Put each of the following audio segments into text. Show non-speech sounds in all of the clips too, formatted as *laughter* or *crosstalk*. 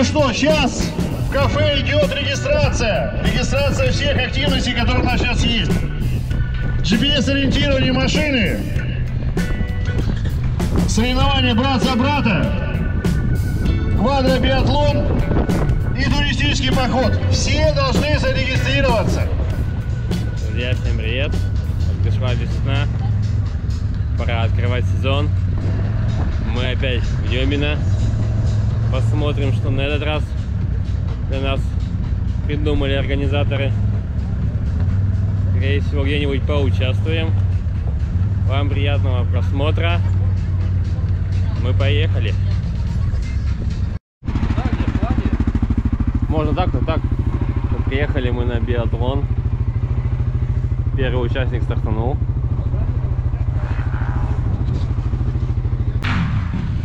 смотрите, что сейчас в кафе идет регистрация. Регистрация всех активностей, которые у нас сейчас есть. GPS-ориентирование машины. Соревнования брат за брата. Квадробиатлон и туристический поход. Все должны зарегистрироваться. Друзья, всем привет! Пришла весна, пора открывать сезон. Мы опять в Демино. Посмотрим, что на этот раз для нас придумали организаторы. Скорее всего, где-нибудь поучаствуем. Вам приятного просмотра. Мы поехали. Можно так, то так. Приехали мы на биатлон. Первый участник стартанул.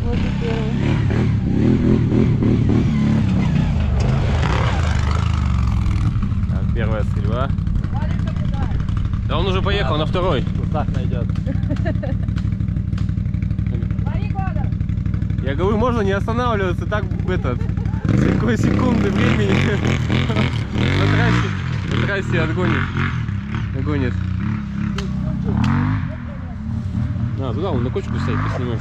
Вот и первый. Так, первая стрельба. Да он уже поехал на второй. Кустах найдет. Я говорю, можно не останавливаться, так этот, какой секунды времени *laughs* на трассе, на трассе отгонит. Отгонит. А, туда, он на кочку стоит, поснимай.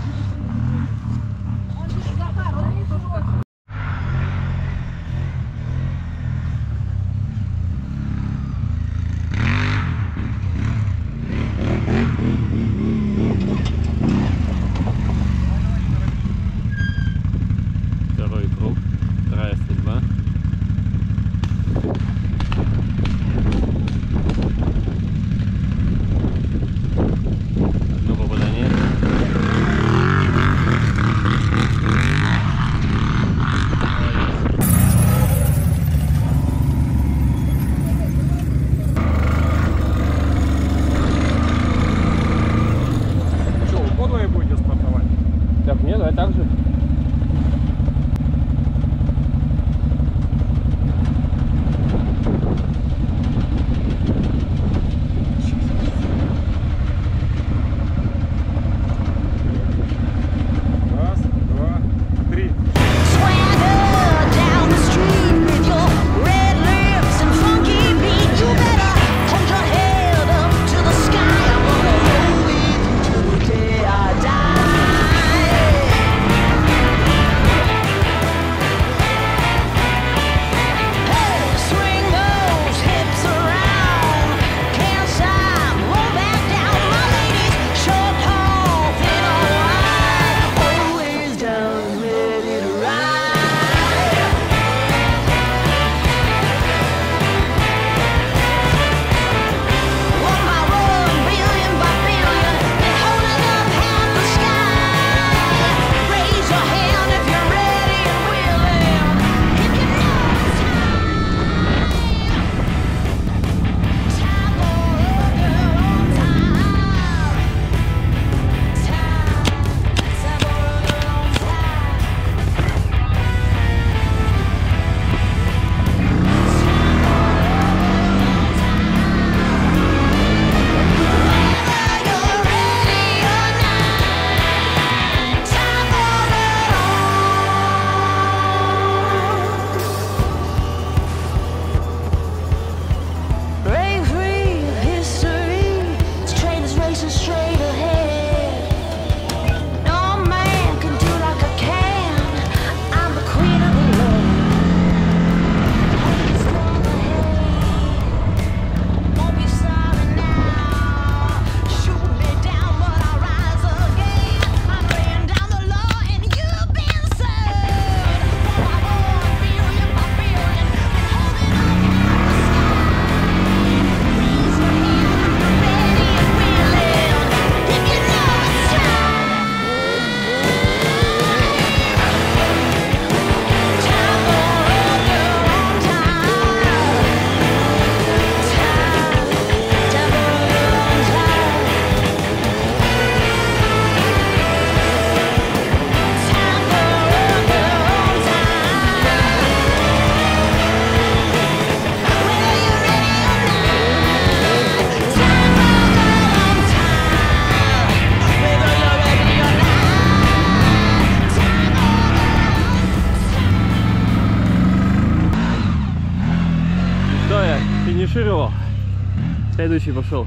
Следующий пошел.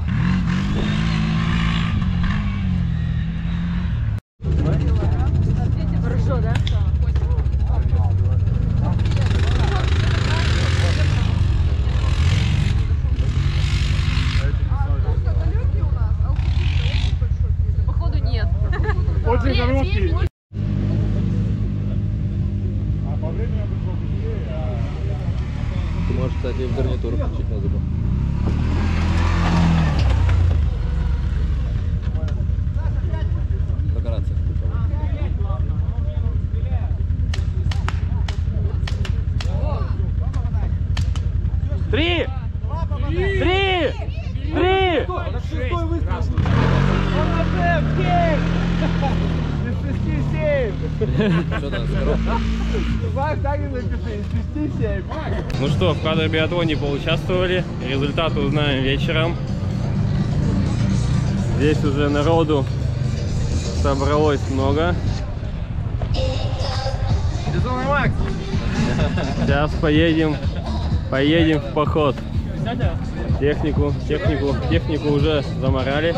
Ну что, в квадробиатлоне поучаствовали. Результаты узнаем вечером. Здесь уже народу собралось много. Сейчас поедем, поедем в поход. Технику, технику, технику уже заморали.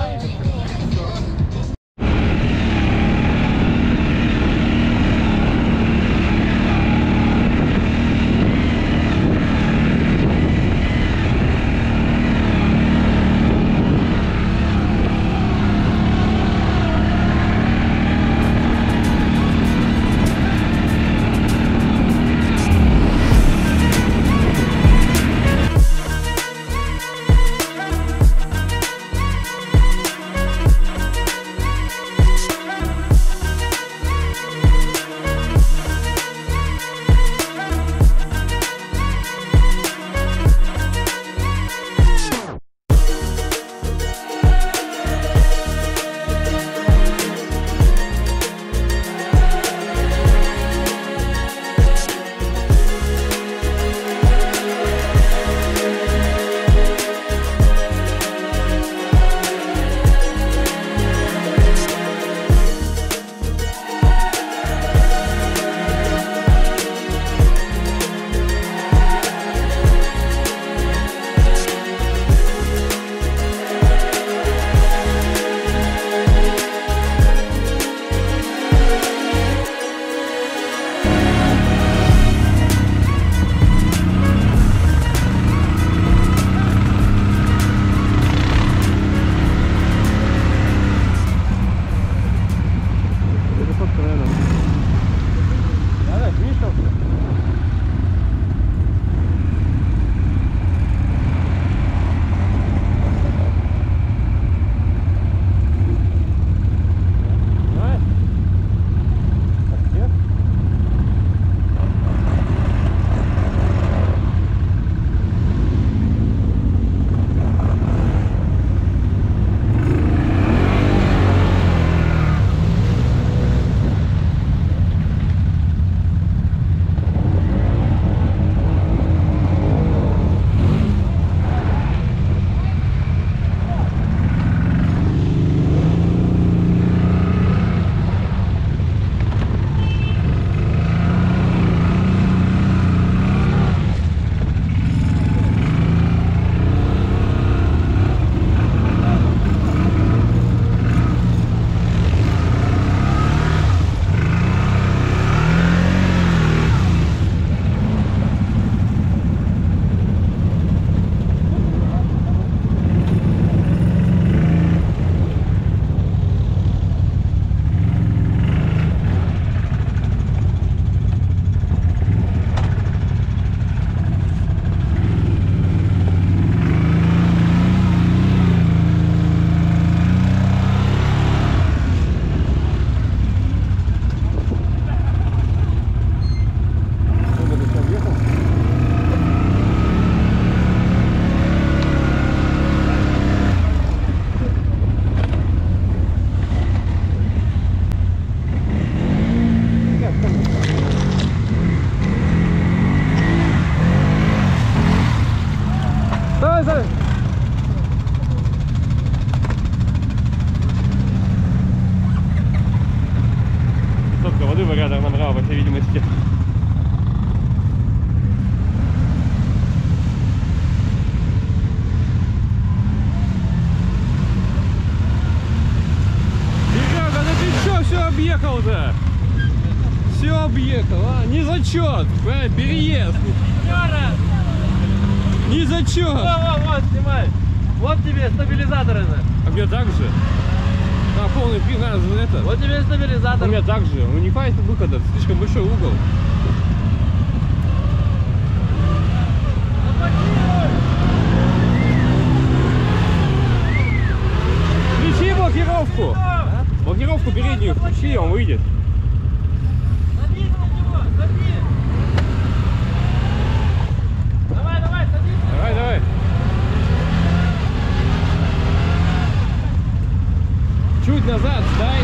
Назад сдай.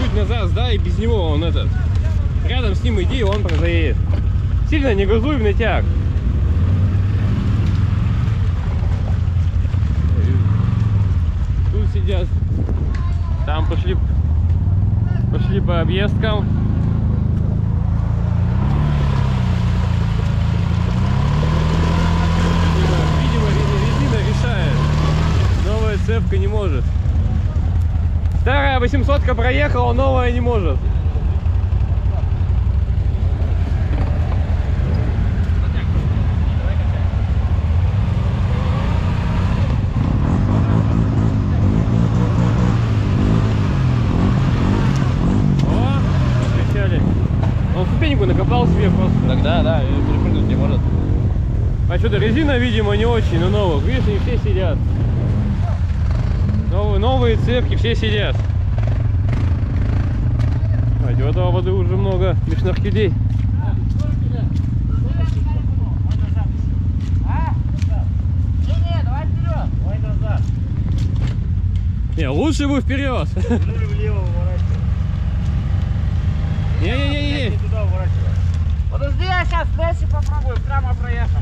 Чуть назад сдай, без него он этот. Рядом с ним иди, он прозаедет. Сильно не газуй в натяг. Тут сидят. Там пошли, пошли по объездкам. Цепка не может. Старая 800 проехала, новая не может. О, закачали. Он ступеньку накопал себе просто. Тогда, да, перепрыгнуть не может. А что-то резина, видимо, не очень на новых. Видишь, они все сидят. Новые, цепки, все сидят. А у этого воды уже много лишних людей. Не, лучше бы вперед. Уворачивай. Не-не-не-не. Подожди, я сейчас дальше попробую. Прямо проехал.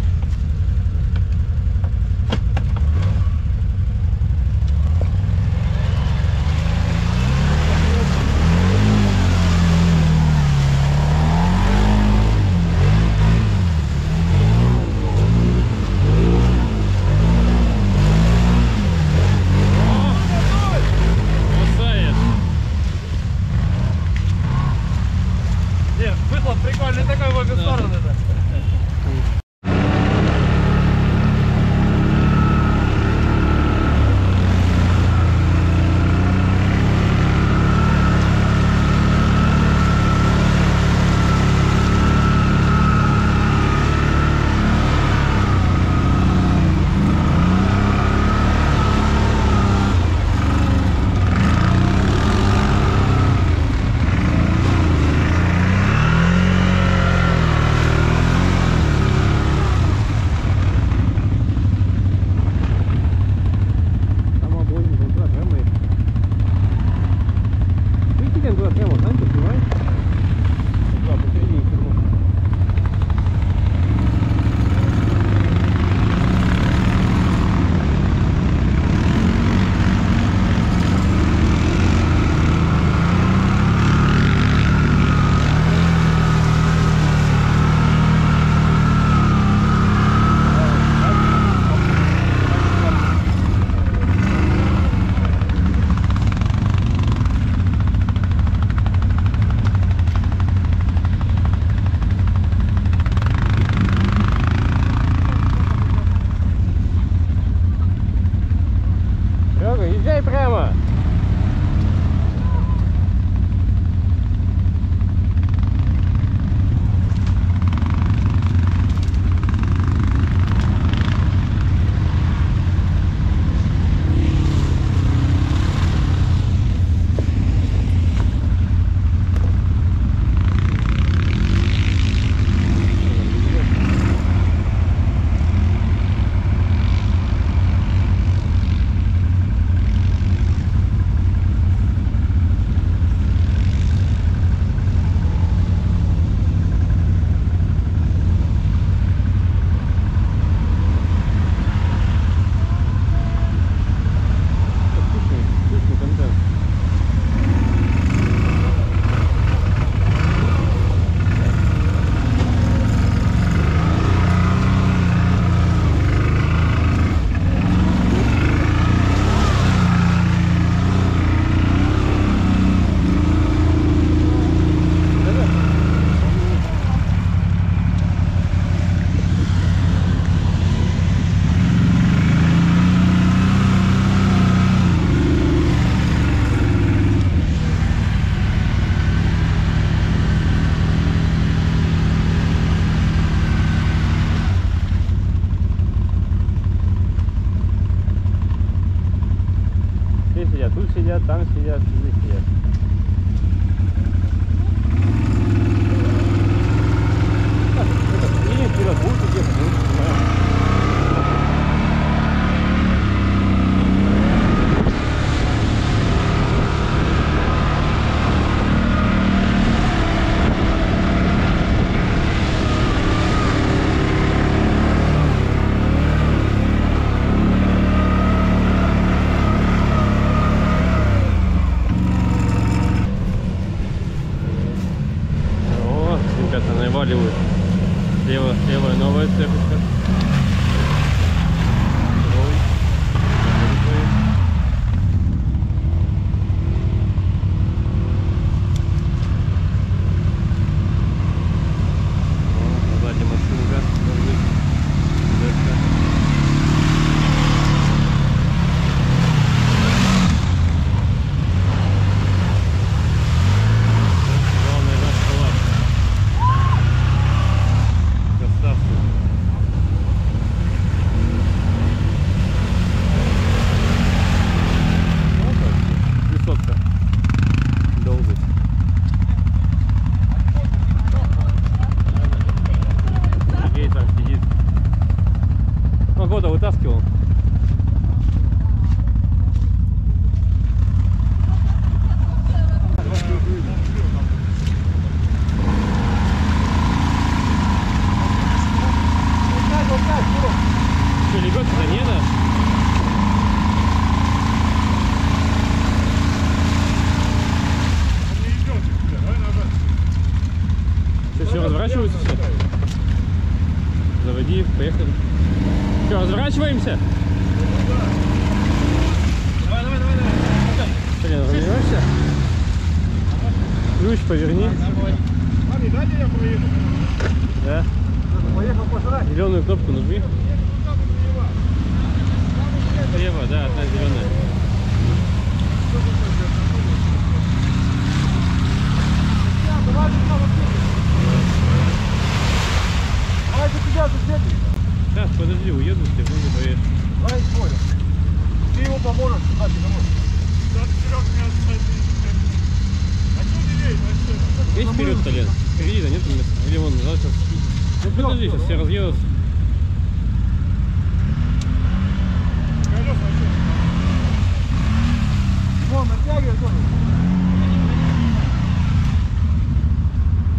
Вон, натягивай тоже.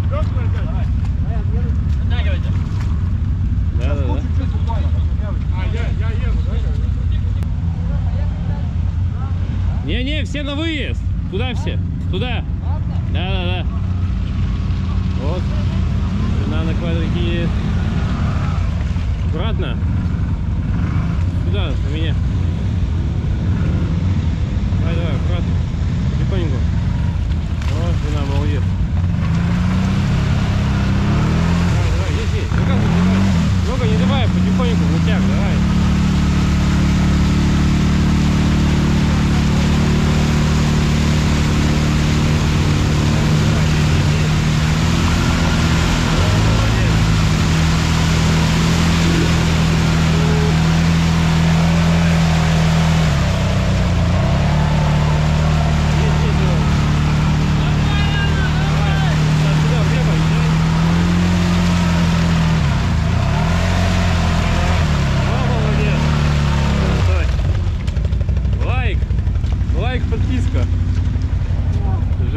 Вперед натягивай. Да, да, да. Чуть-чуть буквально. А, я, я еду, да? Не-не, все на выезд. Туда все. Туда. Да, да, да. Вот. Жена на квадрике едет. Аккуратно. Сюда, на меня. Давай, давай, аккуратно. Потихоньку. Вот, жена молодец. Давай, давай, есть, есть. Показывай, давай. Много не давай, потихоньку, в натяг, давай.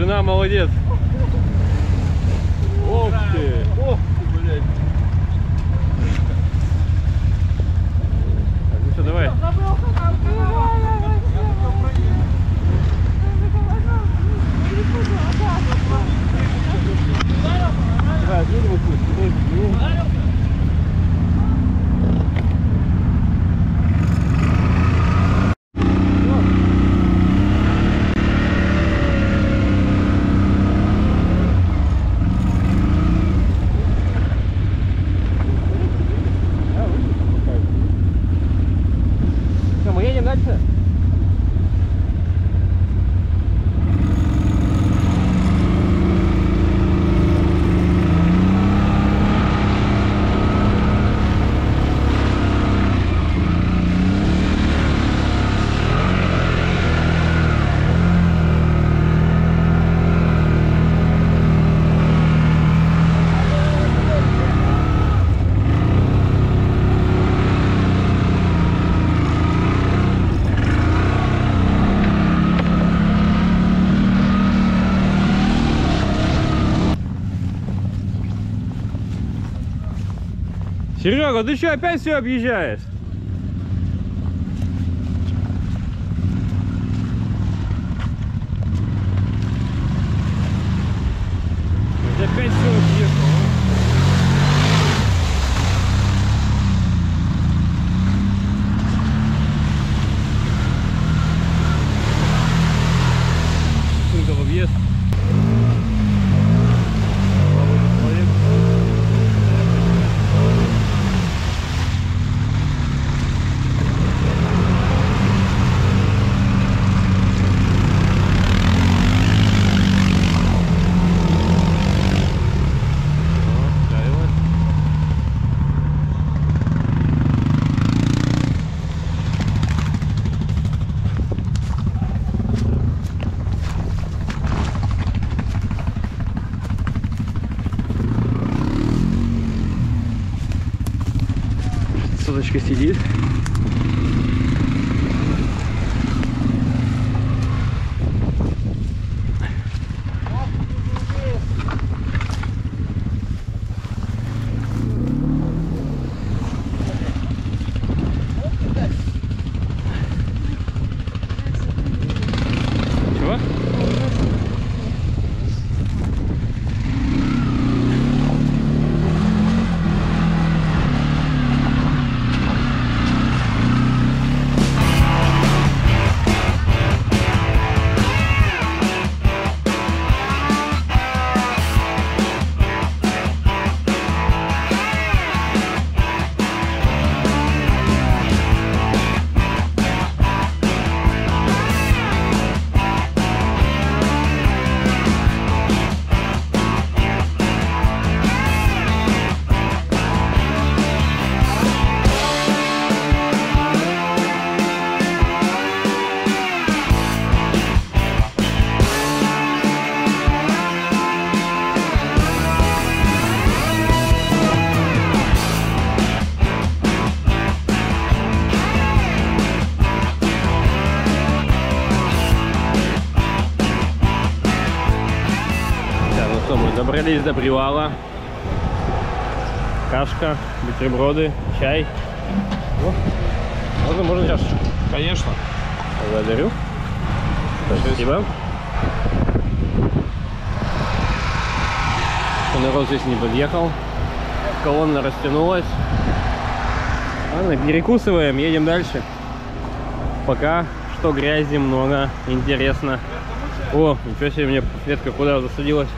Жена молодец. Ох ты. Ох ты, блядь. Так, ну что, давай. Давай, отъедем вот тут. Подожди, ну. Что, мы едем дальше? Серега, ты что, опять все объезжаешь? Добрались до привала. Кашка, бутерброды, чай. О, можно, можно чашечку? Конечно. Благодарю. Спасибо. Народ здесь не подъехал. Колонна растянулась. Ладно, перекусываем, едем дальше. Пока что грязи много, интересно. О, ничего себе, мне ветка куда засадилась.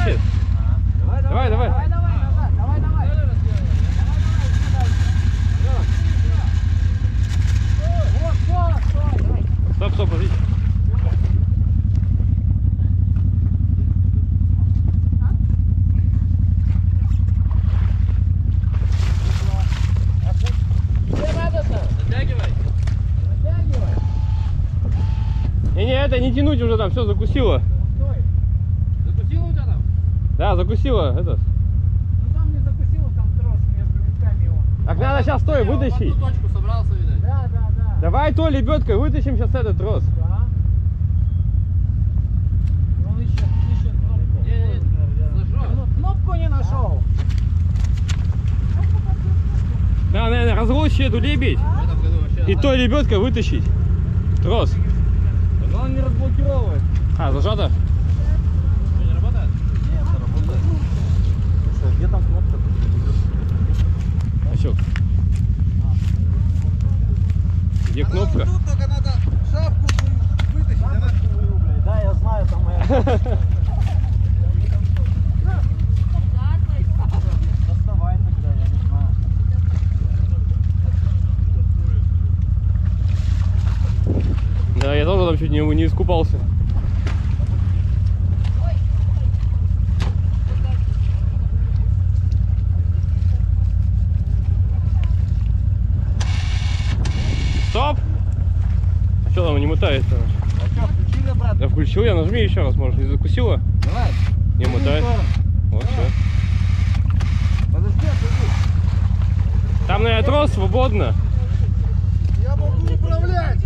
Вытащит. Давай, давай. Давай, давай, давай, давай. Стоп, стоп, подожди. Затягивай. Не-не, это не тянуть уже там, все, закусила. Закусил у тебя там? Да, закусила этот. Ну там не закусил, там трос между витками он. Так надо сейчас стой, вытащить. В одну точку собрался, видать. Да, да, да. Давай то лебедкой, вытащим сейчас этот трос. Да. Он ищет, ищет кнопку. Не-не-не, зажжёт. Ну, кнопку не нашел. Да, наверное, разгончить эту лебедь и той лебедкой вытащить. Трос. Он не разблокировывает. А, зажато? Что, не работает? Нет, это работает. Слушай, где там кнопка? Чё? Где кнопка? Тут только надо шапку вытащить. Она... Да, я знаю, там моя Доставай тогда, я не знаю. Да, я тоже там чуть не, не искупался. Стоп! Мотает-то? А что, включили обратно? Да включил я, нажми еще раз, может, не закусила? Давай. Не мотает. Вот все. Подожди, подожди. Там, наверное, трос свободно. Я могу управлять!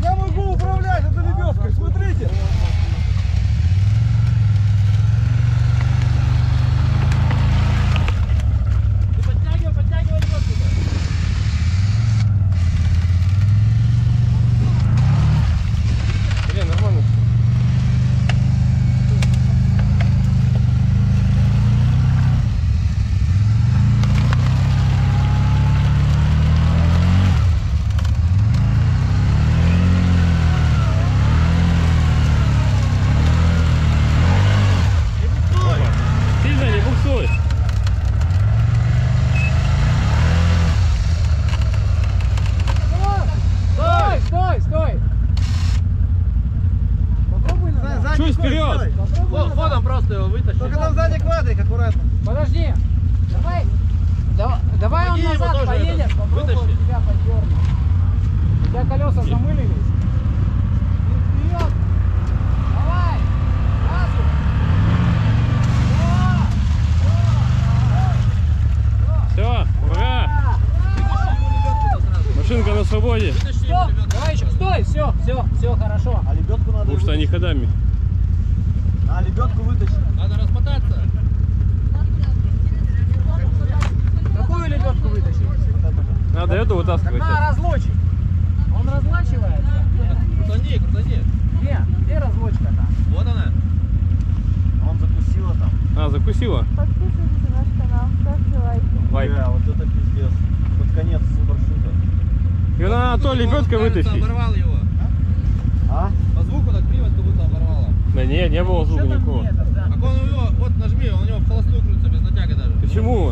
Я могу управлять этой лебедкой, смотрите!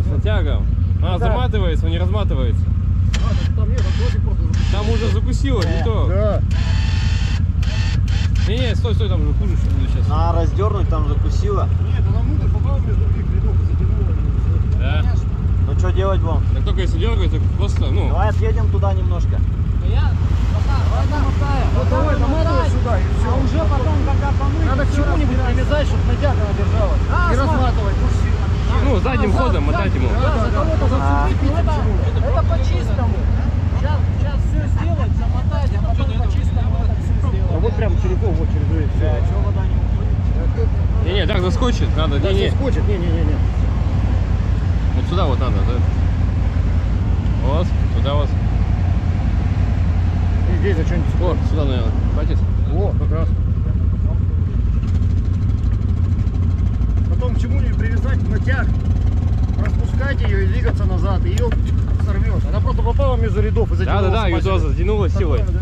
Почему? С натягом. А, заматывается, он не разматывается. Там нет, там Там уже закусила, не то. Да. Не-не, стой, стой, там уже хуже что будет сейчас. Надо раздернуть, там закусила. Нет, она внутрь попала между других рядов и затянула. Да. Ну что делать будем? Так только если дергается, просто, ну, Давай отъедем туда немножко. Ну я. Вот давай, наматывай сюда и все. А уже потом, когда помыть, Надо к чему-нибудь привязать, чтобы натяга надержалась. А, и разматывать. Ну, задним ходом ему. Да, кого-то А, зацепить, ну это, по-чистому. Сейчас, сейчас все сделать, замотать, а потом по-чистому это все сделать. вот прям целиком вот через дверь. Все. А что вода не уходит? Не-не, так заскочит, надо, Да, не-не. соскочит. Не-не-не. Вот сюда вот надо, да. Вот, сюда вот. И здесь за что-нибудь Вот, сюда, наверное, хватит. О, как раз. Потом к чему-нибудь привязать натяг, распускать ее и двигаться назад, и ее сорвет. Она просто попала между рядов и затянула. Да-да-да, ее туда затянуло силой. Такое, да.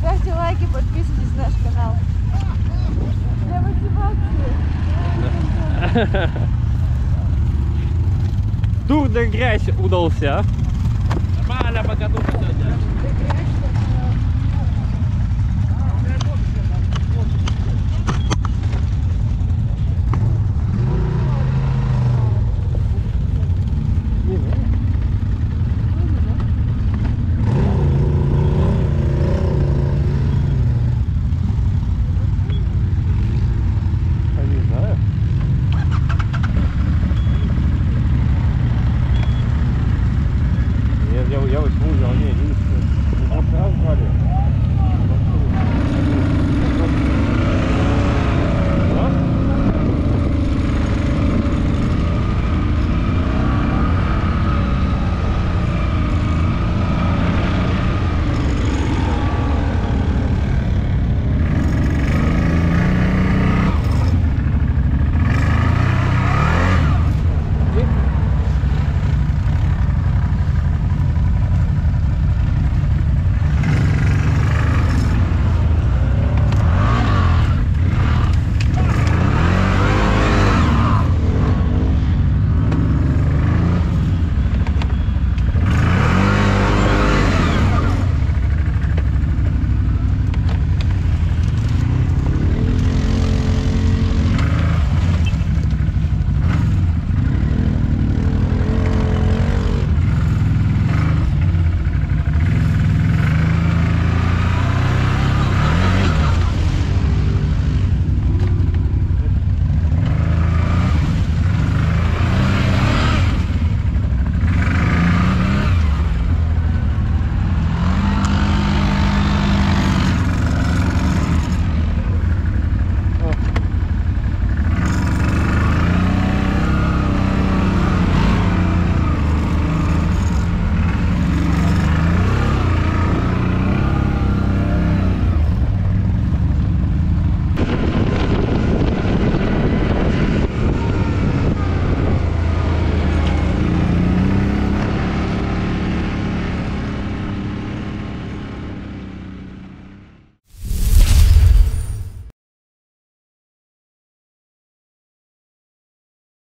Ставьте лайки, подписывайтесь на наш канал. Для мотивации. *laughs* Тур де грязь удался. Нормально покатушка сегодня.